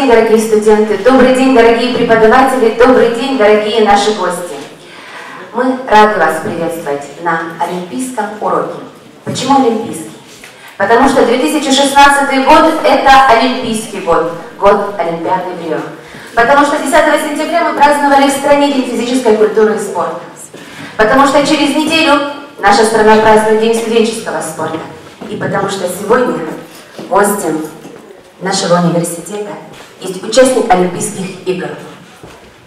день, дорогие студенты, добрый день, дорогие преподаватели, добрый день, дорогие наши гости. Мы рады вас приветствовать на Олимпийском уроке. Почему Олимпийский? Потому что 2016 год – это Олимпийский год, год Олимпиады в Рио. Потому что 10 сентября мы праздновали в стране День физической культуры и спорта. Потому что через неделю наша страна празднует День студенческого спорта. И потому что сегодня гостем нашего университета есть участник Олимпийских игр.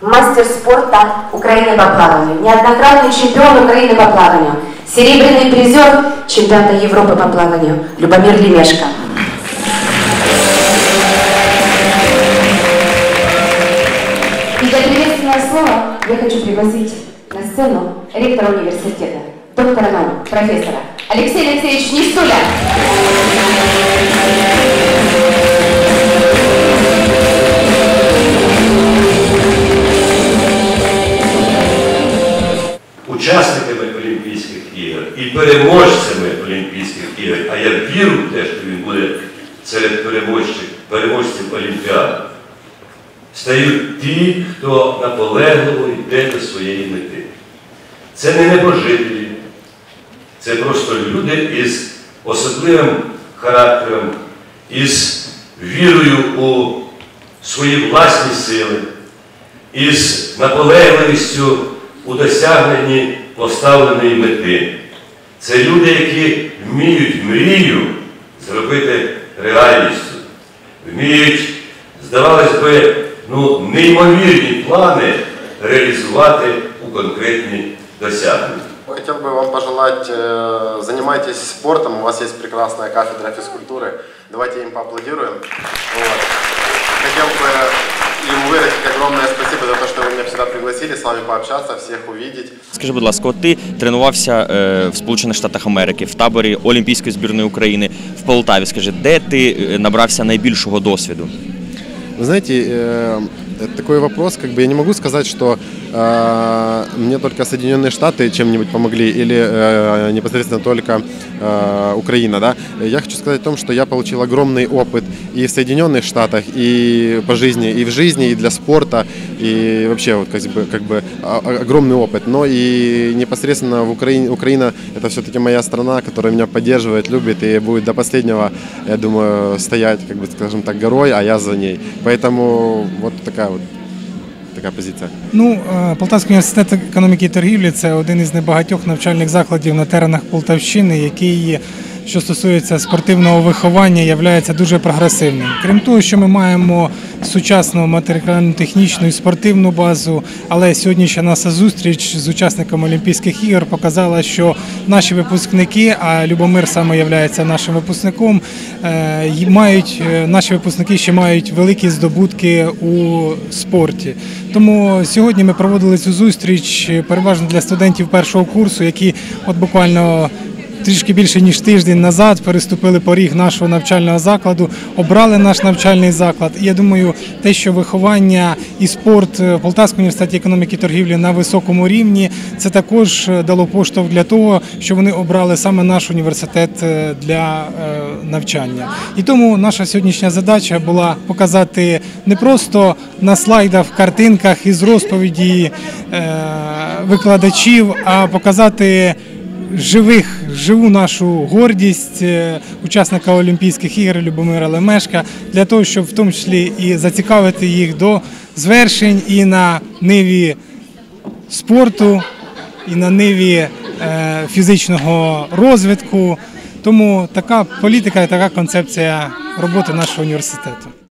Мастер спорта Украины по плаванию, неоднократный чемпион Украины по плаванию, серебряный призер чемпионата Европы по плаванию Любомир Лемешко. И за приветственное слово я хочу пригласить на сцену ректора университета, доктора наук, профессора Алексея Алексеевич Нистуля. І переможцями Олімпійських ігор, а я вірю в те, що він буде серед переможців, переможців Олімпіади, стають ті, хто наполегливо йде до своєї мети. Це не небожителі, це просто люди із особливим характером, із вірою у свої власні сили, із наполегливістю у досягненні поставленої мети. Це люди, які вміють мрію зробити реальністю, вміють, здавалось би, ну, неймовірні плани реалізувати у конкретні досягнення. Хотел бы вам пожелать, э, занимайтесь спортом, у вас есть прекрасная кафедра физкультуры, давайте им поаплодируем. Вот. Хотел бы им выразить огромное спасибо за то, что вы меня сюда пригласили, с вами пообщаться, всех увидеть. Скажи, будь ласка, от ти тренувався е, в Сполучених Штатах Америки, в таборі Олімпійської збірної України в Полтаві. Скажи, де ти е, набрався найбільшого досвіду? Вы знаете, э, это такой вопрос, как бы я не могу сказать, что э, мне только Соединенные Штаты чем-нибудь помогли или э, непосредственно только э, Украина, да. Я хочу сказать о том, что я получил огромный опыт и в Соединенных Штатах, и по жизни, и в жизни, и для спорта, и вообще вот как бы, как бы о- о- огромный опыт. Но и непосредственно в Украине, Украина это все-таки моя страна, которая меня поддерживает, любит и будет до последнего, я думаю, стоять, как бы, скажем так, горой, а я за ней. Поэтому вот такая вот такая позиція? Ну, е, Полтавський університет економіки і торгівлі це один із небагатьох навчальних закладів на теренах Полтавщини, який, що стосується спортивного виховання, є дуже прогресивним. Крім того, що ми маємо сучасну матеріально-технічну і спортивну базу, але сьогоднішня наша зустріч з учасниками Олімпійських ігор показала, що наші випускники, а Любомир саме є нашим випускником, е, мають е, наші випускники ще мають великі здобутки у спорті. Тому сьогодні ми проводили цю зустріч е, переважно для студентів першого курсу, які от буквально. Трішки більше ніж тиждень назад переступили поріг нашого навчального закладу, обрали наш навчальний заклад. І я думаю, те, що виховання і спорт в Полтавському університеті економіки і торгівлі на високому рівні, це також е, дало поштовх для того, що вони обрали саме наш університет е, для е, навчання. І тому наша сьогоднішня задача була показати не просто на слайдах, картинках із розповіді е, викладачів, а показати живих, живу нашу гордість е, учасника Олімпійських ігор Любомира Лемешка для того, щоб в тому числі і зацікавити їх до звершень і на ниві спорту, і на ниві е, фізичного розвитку. Тому така політика і така концепція роботи нашого університету.